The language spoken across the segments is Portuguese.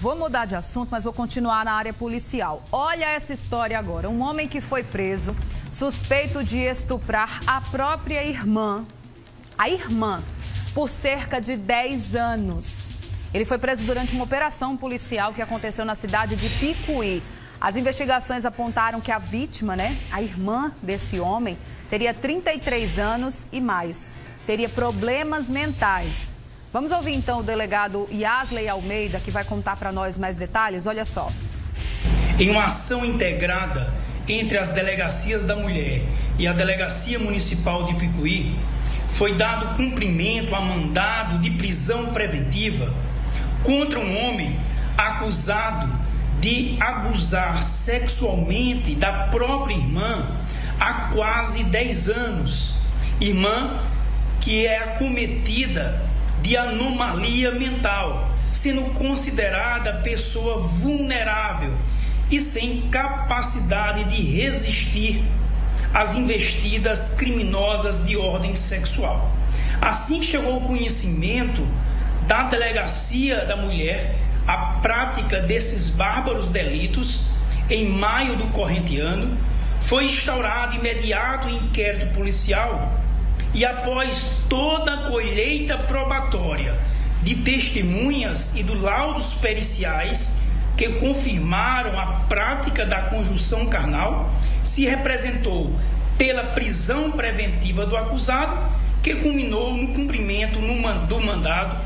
Vou mudar de assunto, mas vou continuar na área policial. Olha essa história agora. Um homem que foi preso, suspeito de estuprar a própria irmã, a irmã, por cerca de 10 anos. Ele foi preso durante uma operação policial que aconteceu na cidade de Picuí. As investigações apontaram que a vítima, né, a irmã desse homem, teria 33 anos e mais. Teria problemas mentais Vamos ouvir então o delegado Yasley Almeida, que vai contar para nós mais detalhes. Olha só. Em uma ação integrada entre as delegacias da mulher e a Delegacia Municipal de Picuí, foi dado cumprimento a mandado de prisão preventiva contra um homem acusado de abusar sexualmente da própria irmã há quase 10 anos. Irmã que é acometida de anomalia mental, sendo considerada pessoa vulnerável e sem capacidade de resistir às investidas criminosas de ordem sexual. Assim chegou o conhecimento da delegacia da mulher a prática desses bárbaros delitos em maio do corrente ano, foi instaurado imediato inquérito policial e após toda a colheita probatória de testemunhas e dos laudos periciais que confirmaram a prática da conjunção carnal, se representou pela prisão preventiva do acusado, que culminou no cumprimento do mandado.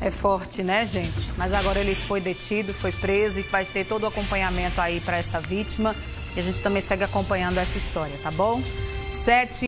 É forte, né, gente? Mas agora ele foi detido, foi preso e vai ter todo o acompanhamento aí para essa vítima. E a gente também segue acompanhando essa história, tá bom? Sete